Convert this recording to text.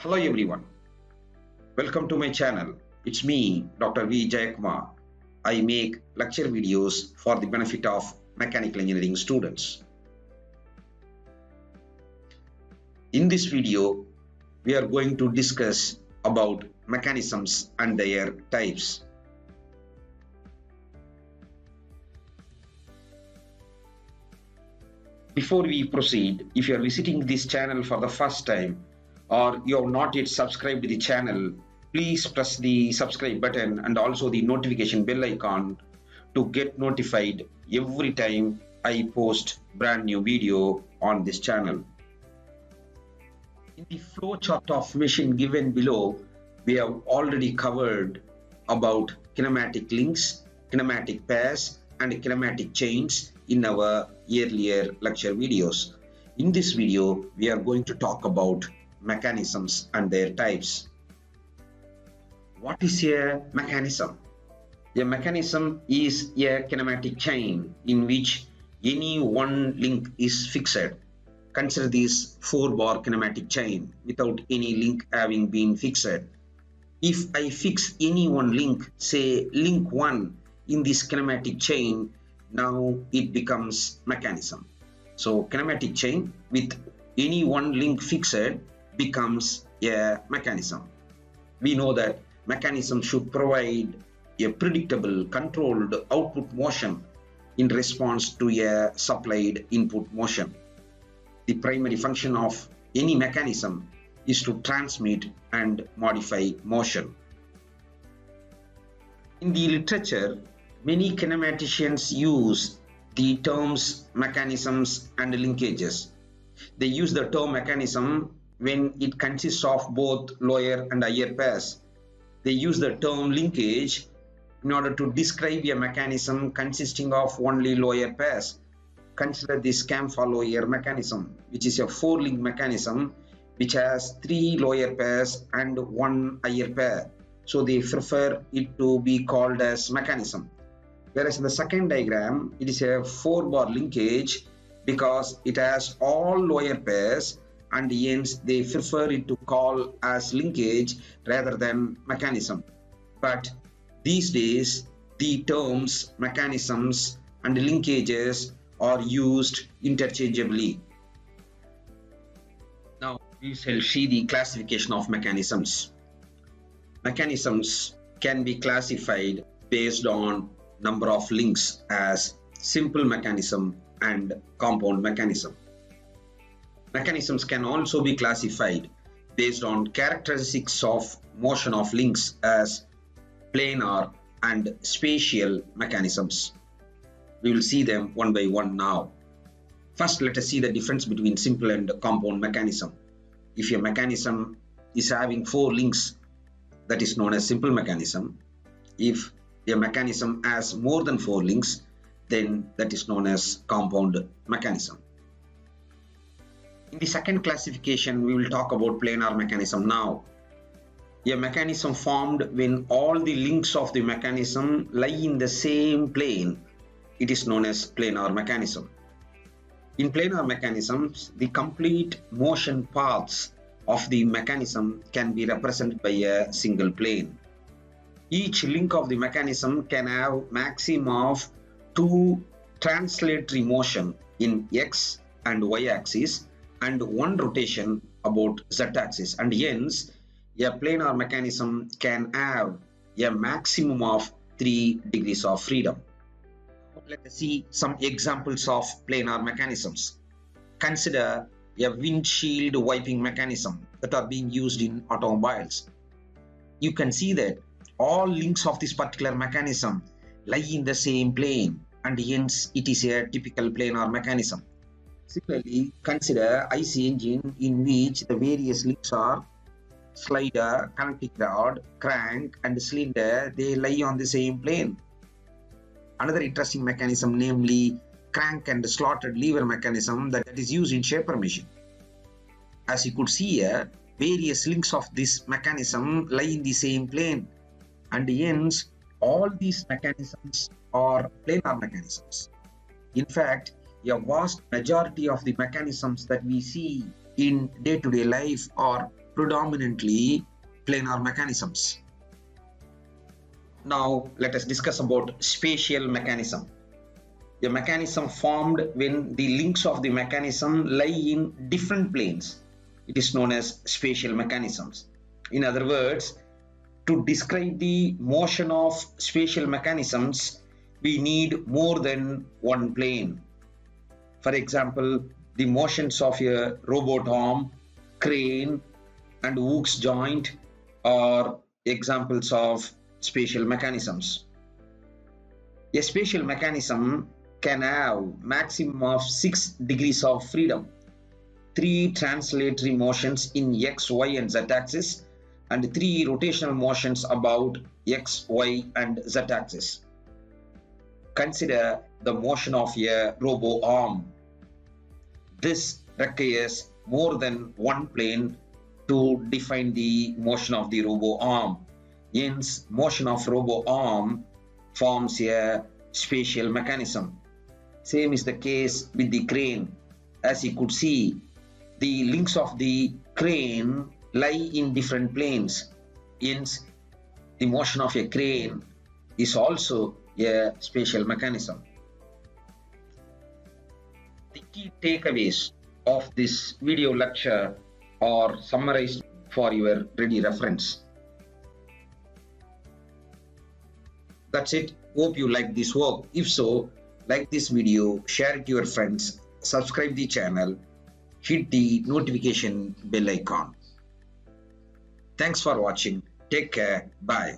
Hello everyone. Welcome to my channel. It's me, Dr. V. Jayakumar. I make lecture videos for the benefit of mechanical engineering students. In this video, we are going to discuss about mechanisms and their types. Before we proceed, if you are visiting this channel for the first time or you have not yet subscribed to the channel, please press the subscribe button and also the notification bell icon to get notified every time I post brand new video on this channel. In the flow chart of machine given below, we have already covered about kinematic links, kinematic pairs and kinematic chains in our earlier lecture videos. In this video, we are going to talk about mechanisms and their types. What is a mechanism? A mechanism is a kinematic chain in which any one link is fixed. Consider this 4 bar kinematic chain without any link having been fixed. If I fix any one link, say link 1 in this kinematic chain, now it becomes mechanism. So kinematic chain with any one link fixed becomes a mechanism. We know that mechanism should provide a predictable controlled output motion in response to a supplied input motion. The primary function of any mechanism is to transmit and modify motion. In the literature, many kinematicians use the terms mechanisms and linkages. They use the term mechanism when it consists of both lower and higher pairs. They use the term linkage in order to describe a mechanism consisting of only lower pairs. Consider the Cam-Follower mechanism, which is a four-link mechanism which has three lower pairs and one higher pair. So they prefer it to be called as mechanism. Whereas in the second diagram, it is a four-bar linkage because it has all lower pairs and hence they prefer it to call as linkage rather than mechanism. But these days, the terms mechanisms and linkages are used interchangeably. Now we shall see the classification of mechanisms. Mechanisms can be classified based on number of links as simple mechanism and compound mechanism. Mechanisms can also be classified based on characteristics of motion of links as planar and spatial mechanisms. We will see them one by one now. First, let us see the difference between simple and compound mechanism. If a mechanism is having four links, that is known as simple mechanism. If a mechanism has more than four links, then that is known as compound mechanism. In the second classification, we will talk about planar mechanism now. A mechanism formed when all the links of the mechanism lie in the same plane. It is known as planar mechanism. In planar mechanisms, the complete motion paths of the mechanism can be represented by a single plane. Each link of the mechanism can have maximum of two translatory motion in x and y axis and one rotation about z-axis and hence a planar mechanism can have a maximum of 3 degrees of freedom. Let us see some examples of planar mechanisms. Consider a windshield wiping mechanism that are being used in automobiles. You can see that all links of this particular mechanism lie in the same plane and hence it is a typical planar mechanism. Similarly, consider IC engine in which the various links are slider, connecting rod, crank and cylinder, they lie on the same plane. Another interesting mechanism, namely crank and slotted lever mechanism that is used in shaper machine. As you could see here, various links of this mechanism lie in the same plane and hence all these mechanisms are planar mechanisms. In fact, a vast majority of the mechanisms that we see in day-to-day life are predominantly planar mechanisms. Now let us discuss about spatial mechanism. A mechanism formed when the links of the mechanism lie in different planes. It is known as spatial mechanisms. In other words, to describe the motion of spatial mechanisms, we need more than one plane. For example, the motions of a robot arm, crane, and Hooke's joint are examples of spatial mechanisms. A spatial mechanism can have maximum of 6 degrees of freedom, 3 translatory motions in x, y and z axis and 3 rotational motions about x, y and z axis. Consider the motion of a robo arm. This requires more than one plane to define the motion of the robo arm. Hence, motion of robo arm forms a spatial mechanism. Same is the case with the crane. As you could see, the links of the crane lie in different planes. Hence, the motion of a crane is also a spatial mechanism. Key takeaways of this video lecture are summarized for your ready reference. That's it. Hope you like this work. If so, like this video, share it to your friends, subscribe the channel, hit the notification bell icon. Thanks for watching. Take care. Bye.